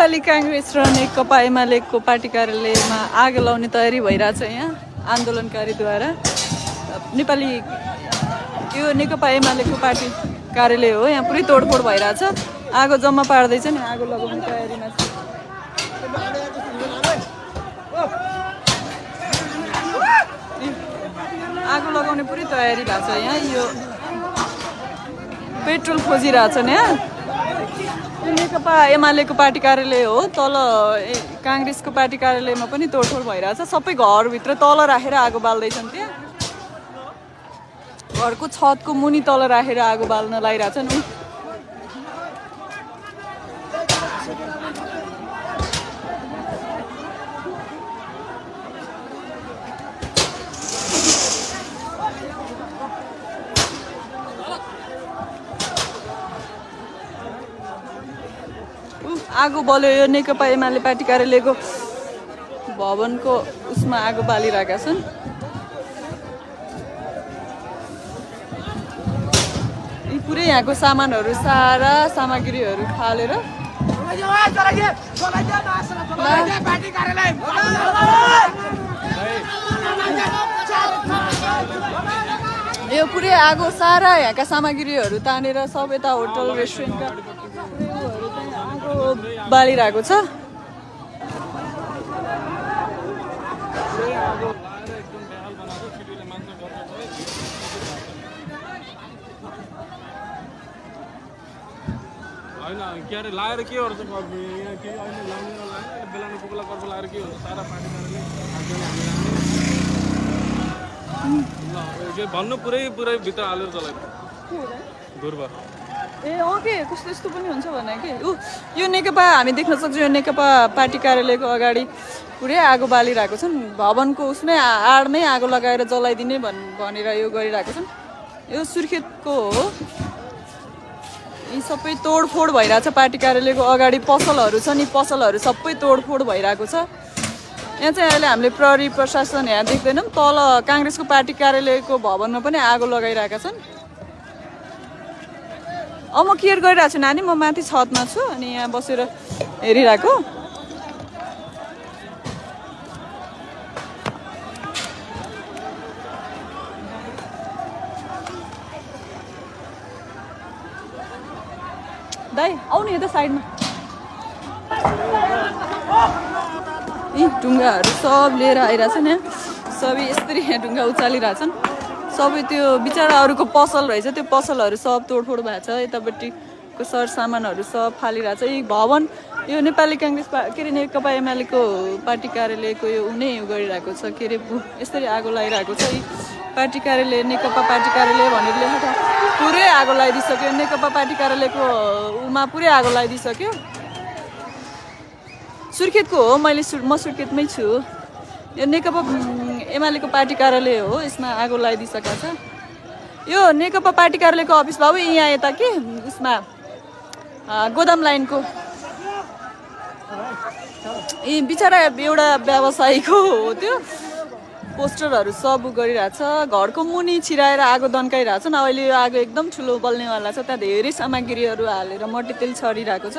नेपाली काङ्ग्रेस र नेकपा एमालेको पार्टी कार्यालयमा आगो लाउने तयारी भइरहेछ यहाँ आन्दोलनकारीद्वारा। नेपाली यो नेकपा एमालेको पार्टी कार्यालय हो यहाँ पुरै तोडफोड भइरहेछ। आगो जम्मा पार्दैछ नि आगो लगाउने तयारीमा छ। आगो लगाउने पुरै तयारी भएको छ यहाँ। यो पेट्रोल खोजिरहेछन् यहाँ। यो नेकपा एमालेको पार्टी कार्यालय हो तल काङ्ग्रेसको पार्टी कार्यालयमा पनि तोडफोड भइरहेछ। सबै घरभित्र तल राखेर आगो बाल्दैछन् त्यहाँ घरको छतको मुनि तल राखेर आगो बाल्न लागिरहेछन्। आगो बल्यो यो नेकपा एमाले पार्टी कार्यालयको भवनको उसमा आगो बालिरहेका छन्। यी पुरै यहाँको सामानहरू सारा सामग्रीहरू फालेर यो पुरै आगो सारा यहाँका सामग्रीहरू तानेर सब यता होटल रेस्टुरेन्टका पुरै उयोहरू चाहिँ आगो बालिरहेको छ। के अरे लाएर के गर्छ यहाँ अहिले लाउने बेलामा लाएर के हुन्छ सारा भन्नु पुरै पुरै भित्र हालेर चलाएको धुर्व ए अँ कस्तो यस्तो पनि हुन्छ भने कि? ऊ यो नेकपा हामी देख्न सक्छौँ यो नेकपा पार्टी कार्यालयको अगाडि पुरै आगो बालिरहेको छन्। भवनको उसमै आडमै आगो लगाएर जलाइदिने भन् भनेर यो गरिरहेको छन्। यो सुर्खेतको हो। यी सबै तोडफोड भइरहेछ। पार्टी कार्यालयको अगाडि पसलहरू छ नि पसलहरू सबै तोडफोड भइरहेको छ। यहाँ चाहिँ अहिले हामीले प्रहरी प्रशासन यहाँ देख्दैनौँ। तल काङ्ग्रेसको पार्टी कार्यालयको भवनमा पनि आगो लगाइरहेका छन्। अब म केयर गरिरहेको छु नानी। म माथि छतमा छु अनि यहाँ बसेर हेरिरहेको। दाइ आउनु यता साइडमा। यी ढुङ्गाहरू सब लिएर आइरहेछन् यहाँ। सबै यसरी यहाँ ढुङ्गा उचालिरहेछन्। सबै त्यो बिचरा अरूको पसल रहेछ त्यो पसलहरू सब तोडफोड भएको छ यतापट्टिको सर सामानहरू सब फालिरहेछ। यी भवन यो नेपाली काङ्ग्रेस पा के अरे नेकपा एमालेको पार्टी कार्यालयको यो उनै गरिरहेको छ के अरे यसरी आगो लगाइरहेको छ। पार्टी कार्यालय नेकपा पार्टी कार्यालय भनेर लेखेर पुरै आगो लगाइदिइसक्यो नेकपा पार्टी कार्यालयको उमा पुरै आगो लगाइदिइसक्यो सुर्खेतको हो मैले सुर म सुर्खेतमै छु। यो नेकपा एमालेको पार्टी कार्यालय हो यसमा आगो लगाइदिइसकेको छ। यो नेकपा पार्टी कार्यालयको अफिस बाबु यहाँ यता के? उसमा गोदाम लाइनको। ए बिचरा एउटा व्यवसायीको हो त्यो। पोस्टरहरू सब गरिरहेछ घरको मुनि छिराएर आगो दन्काइरहेछ। नि अहिले यो आगो एकदम ठुलो बल्नेवाला छ त्यहाँ धेरै सामग्रीहरू हालेर मट्टितेल छरिरहेको छ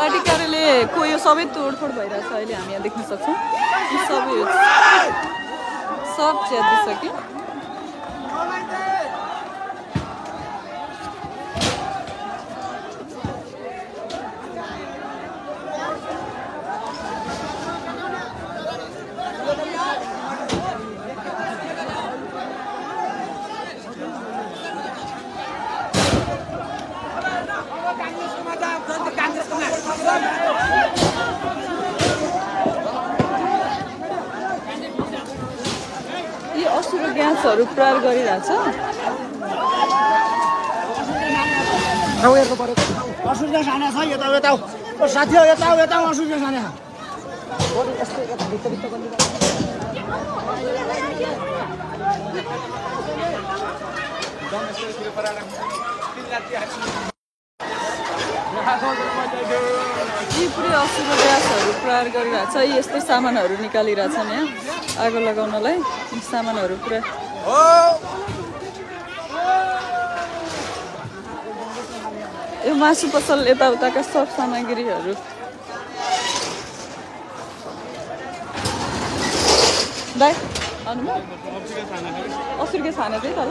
पार्टी कार्यालयको यो सबै तोडफोड भइरहेछ अहिले हामी यहाँ देख्न सक्छौँ। सबै सब च्यातिसक्यो यी असुरो ग्यासहरू प्रयोग गरिरहेछ असुविधा साना छ यता यता ओ साथी हो यता आऊ, यता आऊ, असुविधा छैन यहाँ। यी पुरै अशुभ ग्यासहरू प्रहार गरिरहेछ। यी यस्तै सामानहरू निकालिरहेछन् यहाँ। आगो लगाउनलाई। यी सामानहरू पुरा यो मासु पसल यताउताका सब सामग्रीहरू। दाइ अस्सी रुपियाँ खाना चाहिँ तल।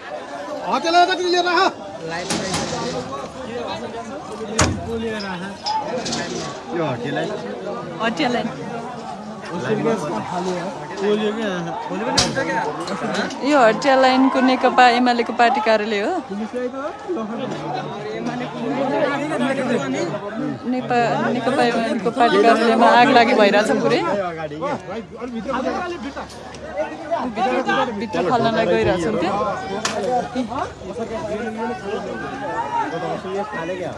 हटेललाई कति लिएर आह। यो हटेलाई हटियालाई यो हटिया लाइनको नेकपा एमालेको पार्टी कार्यालय हो। नेपा नेकपा एमालेको पार्टी कार्यालयमा आग लागि भइरहेछ पुरै। भित्र फाल्नलाई गइरहेछन् त्यो यो र तल ढोका छ यार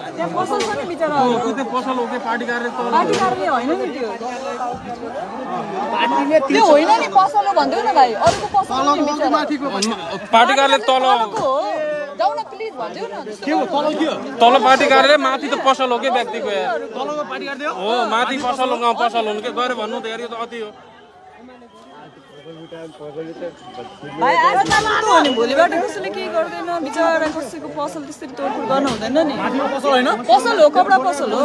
त्यो पसल हो कि पार्टी कार्य तल पार्टी कार्यालय होइन नि त्यो त्यो होइन नि पसल हो भनिदेऊ न भाइ अरूको पसल हो नि बिचरा पार्टी कार्य तल तल पार्टी कार्य माथि त पसल हो कि व्यक्तिको हो माथि पसल हो गाउँ पसल हुनु के गएर भन्नु त यार यो त अति हो भाइ आज त हो नि भोलिबाट कसैले केही गर्दैन बिचरा कसैको पसल त्यसरी तोडफोड गर्नु हुँदैन नि। पसल होइन? पसल हो कपडा पसल हो।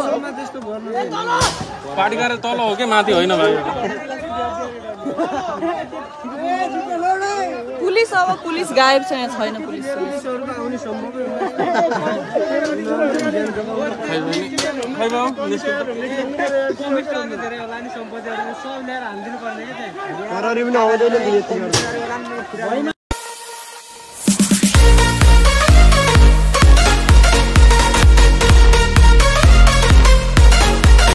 पार्टी कार्य तल हो कि माथि होइन भाइ? पुलिस अब पुलिस गायब छ यहाँ छैन पुलिस। खै बाउ निस्किनु त। तररी पनि आउँदैन।